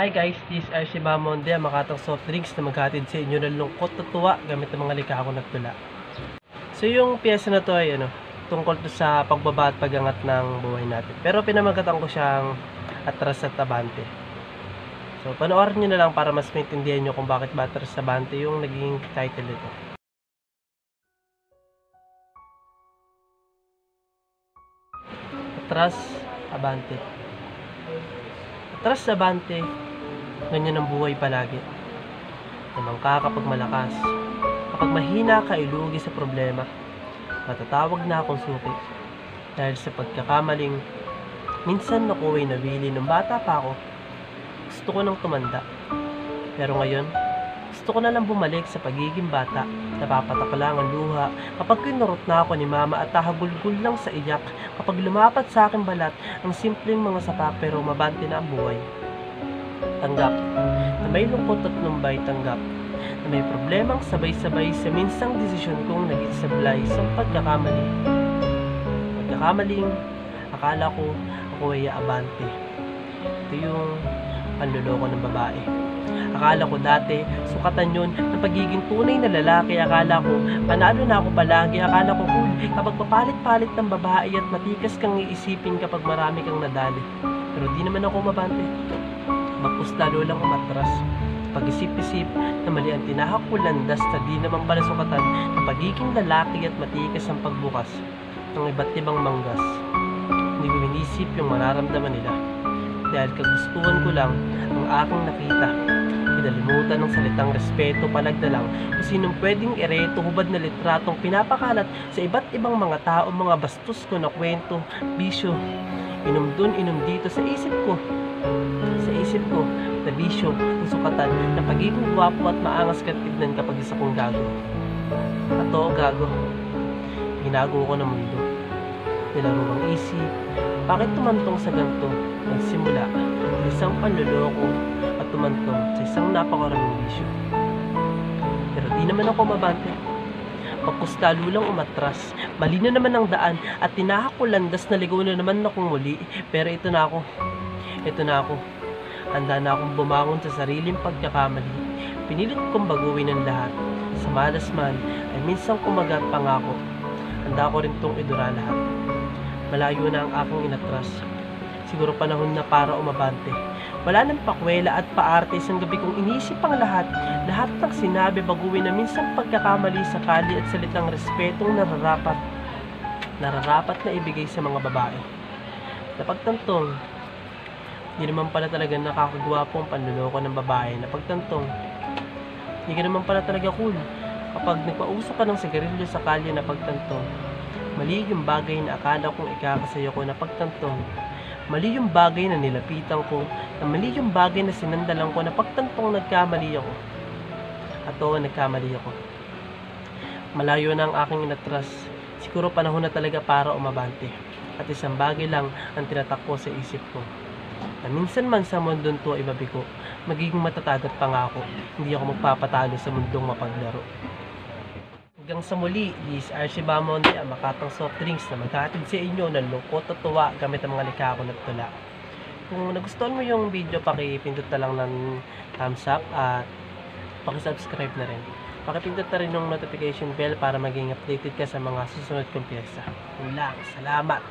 Hi guys, this is RC Bamonde, ang makatang soft drinks na maghatid sa inyo ng lungkot at tuwa gamit ang mga likha at tula. So yung piyesa na to ay ano, tungkol to sa pagbaba at pagangat ng buhay natin. Pero pinamagatan ko siyang atras at abante. So panoorin nyo na lang para mas maintindihan nyo kung bakit ba atras at abante yung naging title nito. Atras, abante. Atras, abante. Ganyan ang buhay palagi. Naman ka kapag malakas. Kapag mahina ka, ilugi sa problema. Matatawag na akong suki. Dahil sa pagkakamaling, minsan nakuwa'y nawili nung bata pa ako. Gusto ko nang tumanda. Pero ngayon, gusto ko na lang bumalik sa pagiging bata. Napapatak lang ang luha kapag kinurot na ako ni mama at tahagulgul lang sa iyak kapag lumapat sa akin balat ang simpleng mga sapak pero mabante na ang buhay. Tanggap na may lungkot at numbay tanggap na may problemang sabay-sabay sa minsang desisyon kong naging sablay sa pagkakamali. Pagkakamaling akala ko ako ay abante. Ito yung panluloko ng babae. Akala ko dati, sukatan yun ng pagiging tunay na lalaki. Akala ko, panalo na ako palagi. Akala ko, cool, kapag papalit-palit ng babae at matikas kang iisipin kapag marami kang nadali. Pero di naman ako mabante. Bagkus lalo lang umatras. Pag-isip-isip na mali ang tinahak ko landas na di naman pala sukatan ng pagiging lalaki at matikas ang pagbukas ng iba't ibang manggas. Hindi ko inisip yung mararamdaman nila. Dahil kagustuhan ko lang ang aking nakita. Pinalimutan ng salitang respeto palag na lang kung sinong pwedeng ereto hubad na litratong pinapakalat sa iba't ibang mga tao mga bastos ko na kwento, bisyo. Inom dun, inom dito sa isip ko. Sa isip ko, na bisyo, sukatan ng pagiging gwapo at maangas ka tignan kapag isa kong gago. At oo, gago. Ginago ko ng mundo. Nilaro ang isip. Bakit tumantong sa ganito? Nagsimula sa isang panluloko at tumantong sa isang napakaraming bisyo. Pero di naman ako mabante. Pagkus lalo lang umatras. Mali na naman ang daan at tinahak ko landas na ligaw na naman akong muli. Pero ito na ako. Ito na ako. Handa na akong bumangon sa sariling pagkakamali. Pinilit kong baguhin ang lahat. Sa malas man, ay minsan kumagat pangako. Handa ko rin tong idura lahat. Malayo na ang aking inatras. Siguro panahon na para umabante. Wala nang pakwela at paarte isang gabi kong inisip ang lahat. Lahat ng sinabi baguhin na minsan pagkakamali sa kali at salitang respetong nararapat. Nararapat na ibigay sa mga babae. Napagtantong, hindi naman pala talaga nakakagwapo ang panluloko ng babae. Napagtantong, hindi naman pala talaga cool. Kapag nagpausok ka ng sigarilyo sa kalye na pagtantong, mali yung bagay na akala kong ikakasayo ko na pagtantong. Mali yung bagay na nilapitan ko, na mali yung bagay na sinandalan ko na pagtantong nagkamali ako. At oo, nagkamali ako. Malayo na ang aking inatras. Siguro panahon na talaga para umabante. At isang bagay lang ang tinatak ko sa isip ko. Na minsan man sa mundong to ay mabigo, magiging matatag at pangako. Hindi ako magpapatalo sa mundong mapaglaro. Hanggang sa muli, this is RC Bamonde, ang makatang soft drinks na maghatid sa inyo ng lungkot at tuwa gamit ang mga likha ko na tula. Kung nagustuhan mo yung video, pakipindot na lang ng thumbs up at pakisubscribe na rin. Pakipindot na rin yung notification bell para maging updated ka sa mga susunod kong pyesa. Yun. Salamat!